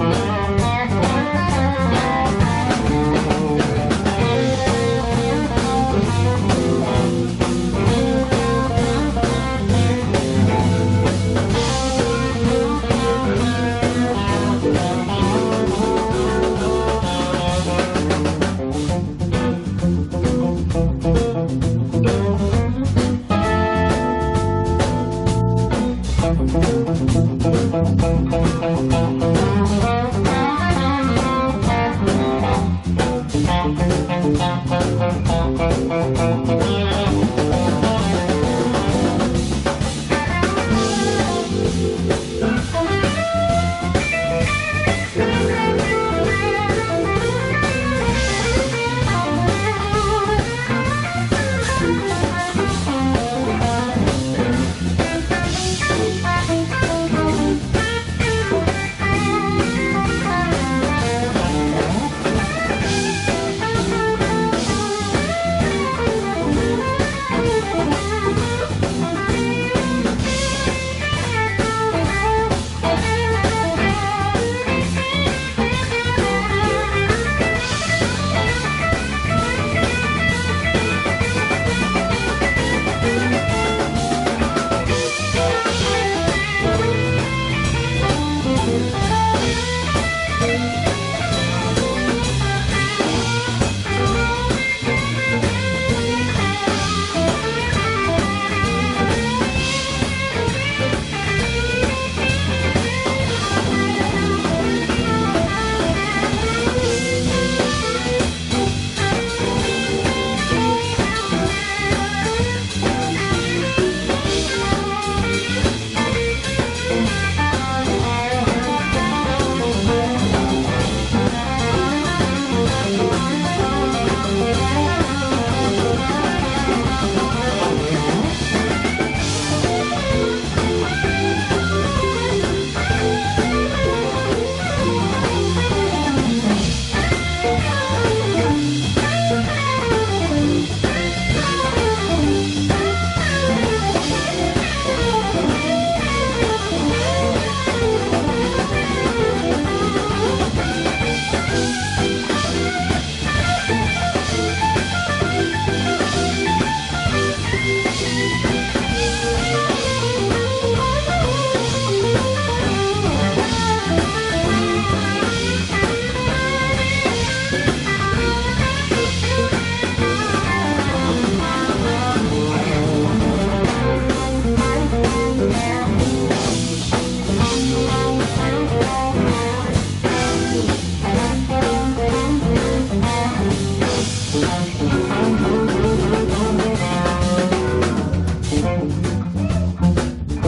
Thank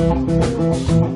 Música